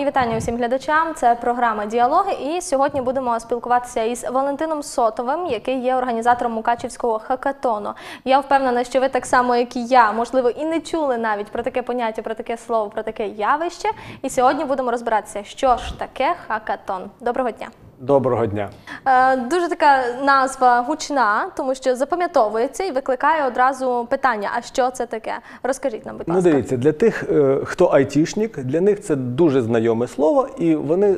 Мої вітання усім глядачам. Це програма Діалоги. І сьогодні будемо спілкуватися із Валентином Сотовим, який є організатором Мукачівського хакатону. Я впевнена, що ви так само, як і я, можливо, і не чули навіть про таке поняття, про таке слово, про таке явище. І сьогодні будемо розбиратися, що ж таке хакатон. Доброго дня. Доброго дня. Е, Дуже така назва гучна, тому що запам'ятовується і викликає одразу питання: а що це таке? Розкажіть нам, будь Ну, дивіться, для тих, е, хто айтішник, для них це дуже знайоме слово, і вони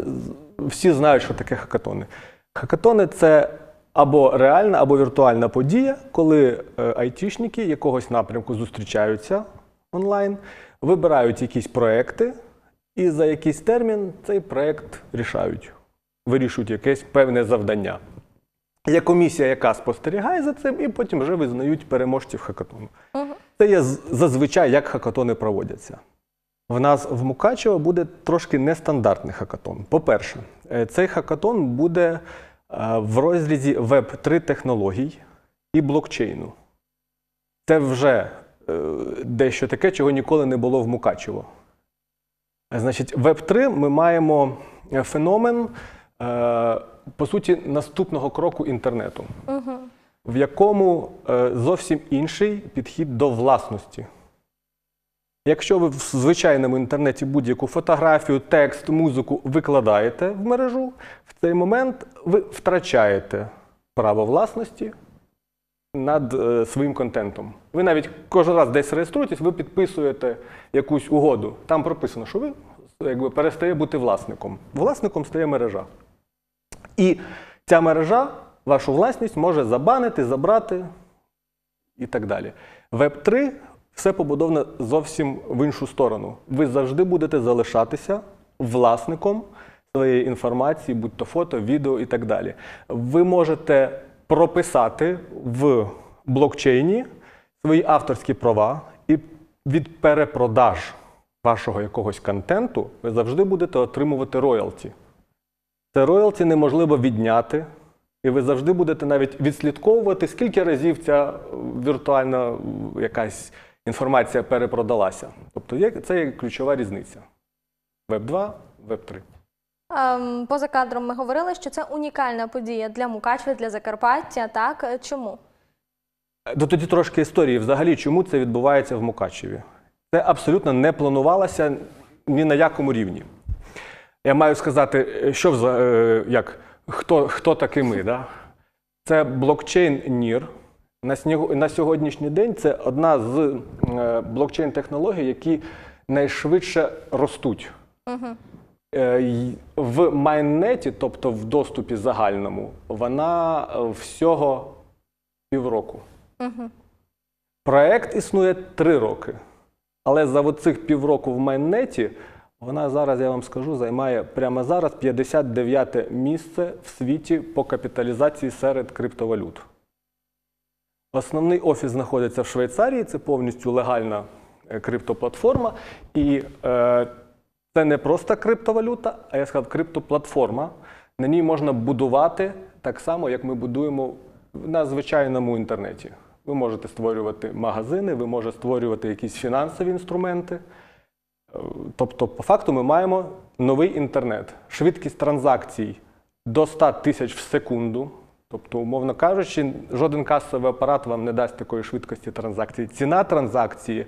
всі знають, що таке хакатони. Хакатони це або реальна, або віртуальна подія, коли е, айтішники якогось напрямку зустрічаються онлайн, вибирають якісь проекти, і за якийсь термін цей проект рішають, вирішують якесь певне завдання. Є комісія, яка спостерігає за цим, і потім вже визнають переможців хакатону. Це є зазвичай як хакатони проводяться. В нас в Мукачево буде трошки нестандартний хакатон. По-перше, е, цей хакатон буде е, в розрізі Web3 технологій і блокчейну. Це вже е, дещо таке, чого ніколи не було в Мукачево. Значить, Web3 ми маємо феномен, по суті, наступного кроку інтернету в якому е, зовсім інший підхід до власності. Якщо ви в звичайному інтернеті будь-яку фотографію, текст, музику викладаєте в мережу, в цей момент ви втрачаєте право власності над е, своїм контентом. Ви навіть кожен раз десь реєструєтесь, ви підписуєте якусь угоду. Там прописано, що ви якби, перестає бути власником. Власником стає мережа. І ця мережа вашу власність може забанити, забрати і так далі. Web 3 все побудовано зовсім в іншу сторону. Ви завжди будете залишатися власником своєї інформації, будь то фото, відео і так далі. Ви можете прописати в блокчейні свої авторські права, і від перепродаж вашого якогось контенту ви завжди будете отримувати роялті. Це роялті неможливо відняти, і ви завжди будете навіть відслідковувати, скільки разів ця е, віртуальна е, якась інформація перепродалася. Тобто це є ключова різниця. Веб 2, Веб 3. Ем, Поза кадром ми говорили, що це унікальна подія для Мукачева, для Закарпаття. Так Е, чому? Ну, тоді трошки історії. Взагалі, чому це відбувається в Мукачеві? Це абсолютно не планувалося ні на якому рівні. Я маю сказати, е, що е, як, хто, хто таки ми. Да? Це блокчейн NIR. На, на сьогоднішній день це одна з е, блокчейн-технологій, які найшвидше ростуть. Й- В майннеті, тобто в доступі загальному, вона всього півроку. Проект існує три роки. Але за цих півроку в майннеті вона зараз, я вам скажу, займає прямо зараз 59 місце в світі по капіталізації серед криптовалют. Основний офіс знаходиться в Швейцарії, це повністю легальна е, криптоплатформа. І е, це не просто криптовалюта, а я сказав, криптоплатформа. На ній можна будувати так само, як ми будуємо на звичайному інтернеті. Ви можете створювати магазини, ви можете створювати якісь фінансові інструменти. Тобто, по факту, ми маємо новий інтернет, швидкість транзакцій до 100 тисяч в секунду. Тобто, умовно кажучи, жоден касовий апарат вам не дасть такої швидкості транзакцій. Ціна транзакції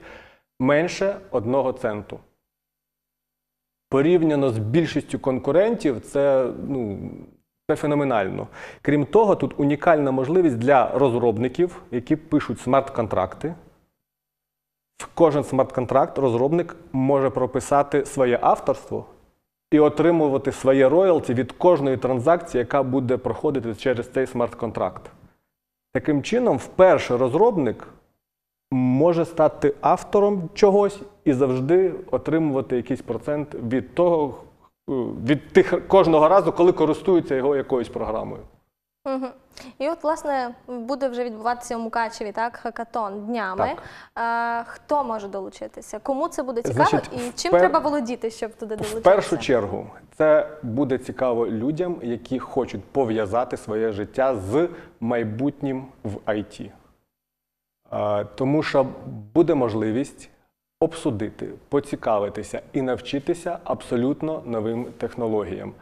менше 1 центу. Порівняно з більшістю конкурентів, це, ну, це феноменально. Крім того, тут унікальна можливість для розробників, які пишуть смарт-контракти. В кожен смарт-контракт розробник може прописати своє авторство і отримувати своє роялті від кожної транзакції, яка буде проходити через цей смарт-контракт. Таким чином, вперше розробник може стати автором чогось і завжди отримувати якийсь процент від того, е, від тих кожного разу, коли користується його якоюсь програмою. Угу. І от, власне, буде вже відбуватися у Мукачеві, так, хакатон днями. Е, хто може долучитися? Кому це буде цікаво Значить, і чим впер- треба володіти, щоб туди долучитися? В першу чергу, це буде цікаво людям, які хочуть пов'язати своє життя з майбутнім в ІТ. Е, Тому що буде можливість обсудити, поцікавитися і навчитися абсолютно новим технологіям.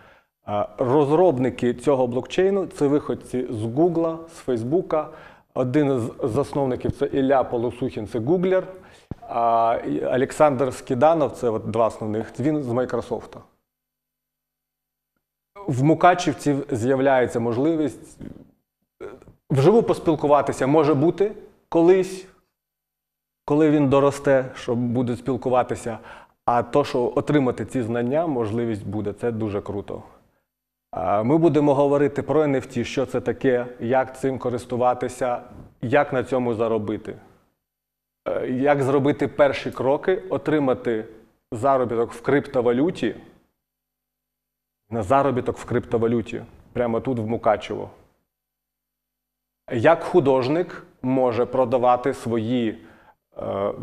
Розробники цього блокчейну це виходці з Гугла, з Фейсбука. Один з засновників це Ілля Полосухін, це гуглер. Олександр Скіданов це от два основних. Він з Майкрософта. В Мукачівці з'являється можливість е, вживу поспілкуватися може бути колись, коли він доросте, що буде спілкуватися. А то, що отримати ці знання, можливість буде, це дуже круто. Ми будемо говорити про NFT, що це таке, як цим користуватися, як на цьому заробити, Е, як зробити перші кроки, отримати заробіток в криптовалюті, на заробіток в криптовалюті, прямо тут в Мукачево. Як художник може продавати свої е,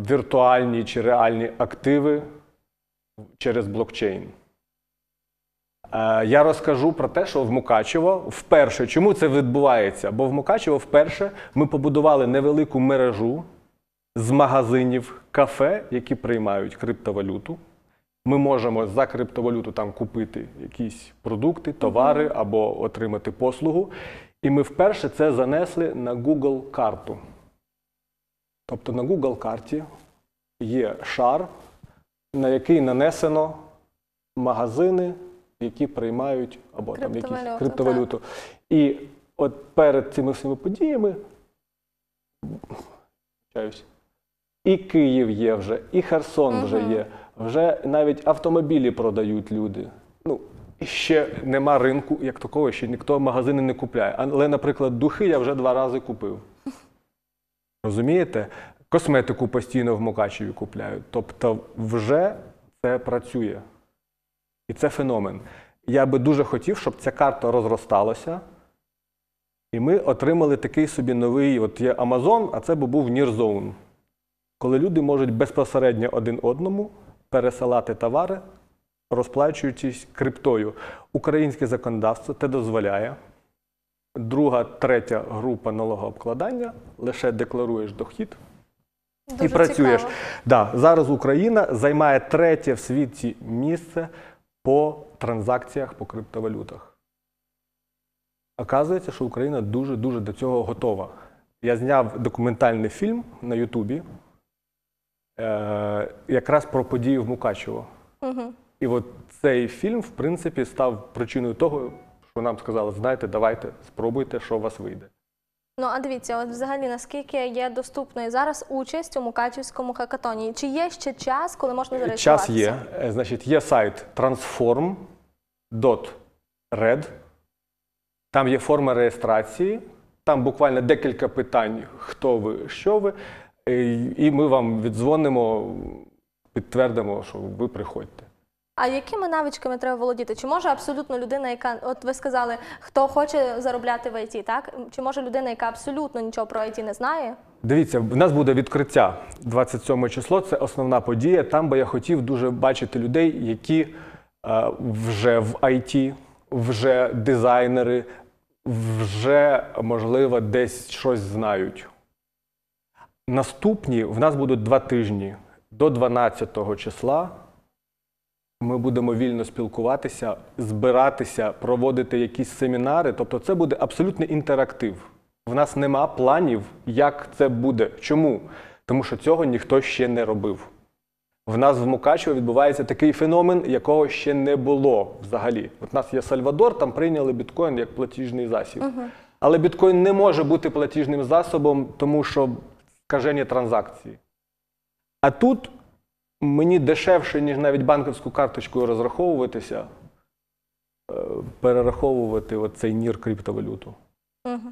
віртуальні чи реальні активи через блокчейн? Е, Я розкажу про те, що в Мукачево вперше, чому це відбувається? Бо в Мукачево вперше ми побудували невелику мережу з магазинів кафе, які приймають криптовалюту. Ми можемо за криптовалюту там купити якісь продукти, товари або отримати послугу. І ми вперше це занесли на Google карту. Тобто на Google карті є шар, на який нанесено магазини, які приймають або там якісь Криптовалюту. І от перед цими всіма подіями і Київ є вже, і Херсон вже є. Вже навіть автомобілі продають люди. Ну, ще нема ринку, як такого, ще ніхто магазини не купляє. Але, наприклад, духи я вже два рази купив. Розумієте? Косметику постійно в Мукачеві купляють. Тобто вже це працює. І це феномен. Я би дуже хотів, щоб ця карта розросталася. І ми отримали такий собі новий, от є Amazon, а це би був Zone, коли люди можуть безпосередньо один одному пересилати товари, розплачуючись криптою. Українське законодавство це дозволяє. Друга, третя група налогообкладання лише декларуєш дохід Дуже і працюєш. цікаво. Да, зараз Україна займає третє в світі місце по транзакціях по криптовалютах. Оказується, що Україна дуже-дуже до цього готова. Я зняв документальний фільм на Ютубі е, якраз про події в Мукачево. Угу. І от цей фільм, в принципі, став причиною того, що нам сказали, знаєте, давайте, спробуйте, що у вас вийде. Ну а дивіться, от взагалі наскільки є доступною зараз участь у Мукачівському хакатоні? Чи є ще час, коли можна зареєструватися? Час є. Е, Значить, є сайт transform.red. Там є форма реєстрації. Там буквально декілька питань, хто ви, що ви. Е, І ми вам віддзвонимо, підтвердимо, що ви приходьте. А якими навичками треба володіти? Чи може абсолютно людина, яка от ви сказали, хто хоче заробляти в ІТ, так? Чи може людина, яка абсолютно нічого про ІТ не знає? Дивіться, в нас буде відкриття 27 число. Це основна подія. Там би я хотів дуже бачити людей, які е, вже в IT, вже дизайнери, вже, можливо, десь щось знають. Наступні в нас будуть два тижні до 12 числа. Ми будемо вільно спілкуватися, збиратися, проводити якісь семінари. Тобто, це буде абсолютний інтерактив. В нас нема планів, як це буде. Чому? Тому що цього ніхто ще не робив. В нас в Мукачево відбувається такий феномен, якого ще не було взагалі. От у нас є Сальвадор, там прийняли біткоін як платіжний засіб. Але біткоін не може бути платіжним засобом, тому що скажені транзакції. А тут мені дешевше, ніж навіть банківську карточкою розраховуватися, е, перераховувати оцей нір криптовалюту. Угу.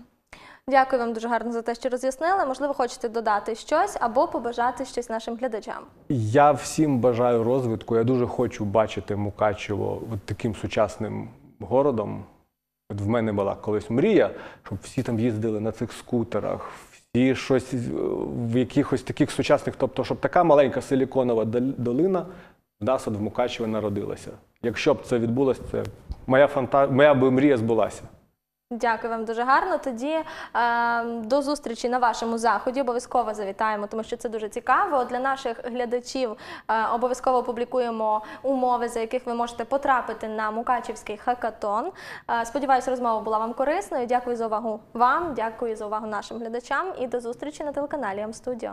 Дякую вам дуже гарно за те, що роз'яснили. Можливо, хочете додати щось або побажати щось нашим глядачам. Я всім бажаю розвитку. Я дуже хочу бачити Мукачево от таким сучасним городом. От в мене була колись мрія, щоб всі там їздили на цих скутерах, всі щось е, в якихось таких сучасних, тобто, щоб така маленька силіконова дол- долина в нас от в Мукачеві народилася. Якщо б це відбулося, це моя фанта... моя би мрія збулася. Дякую вам дуже гарно. Тоді е, до зустрічі на вашому заході. Обов'язково завітаємо, тому що це дуже цікаво. Для наших глядачів е, обов'язково публікуємо умови, за яких ви можете потрапити на Мукачівський хакатон. Е, сподіваюся, розмова була вам корисною. Дякую за увагу вам, дякую за увагу нашим глядачам і до зустрічі на телеканалі М-студіо.